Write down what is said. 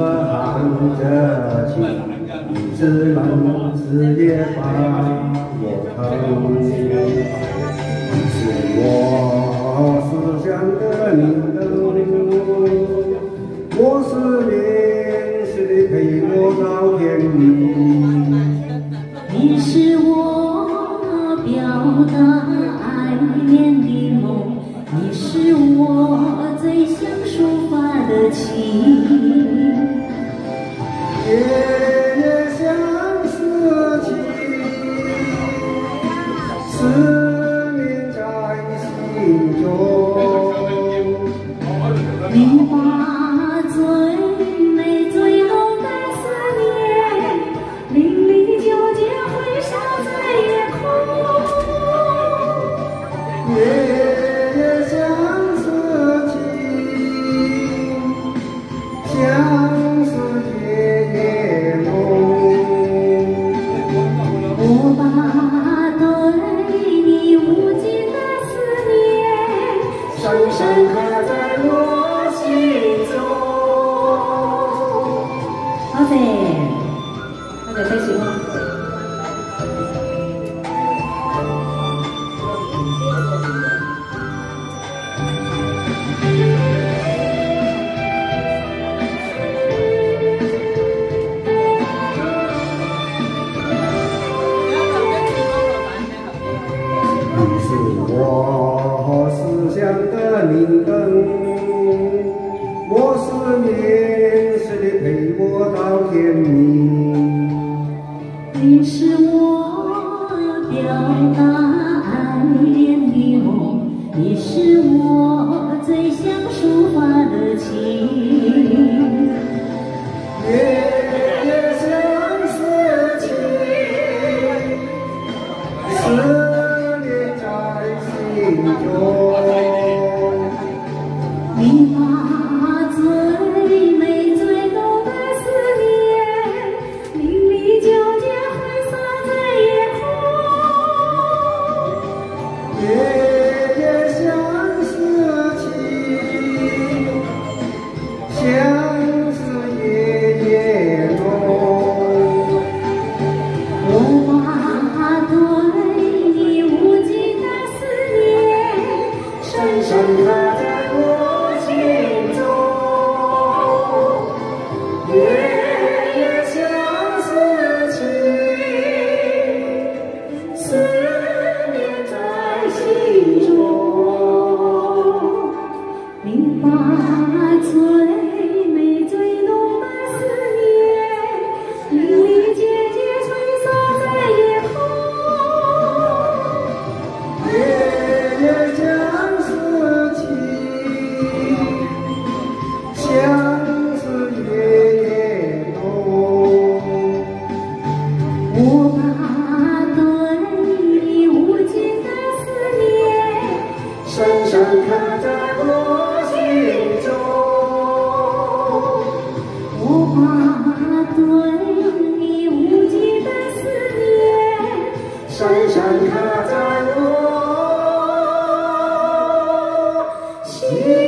我含着情，日思日夜把我疼。我把最美最浓的思念，淋漓纠结挥洒在夜空。夜夜相思情，相思夜夜浓。我把对你无尽的思念，深深刻。的背景吗？那爱恋的梦，你是我最想抒发的情，越想思情，思念在心中。我把对你无尽的思念深深刻在我心中。我把对你无尽的思念深深刻在我心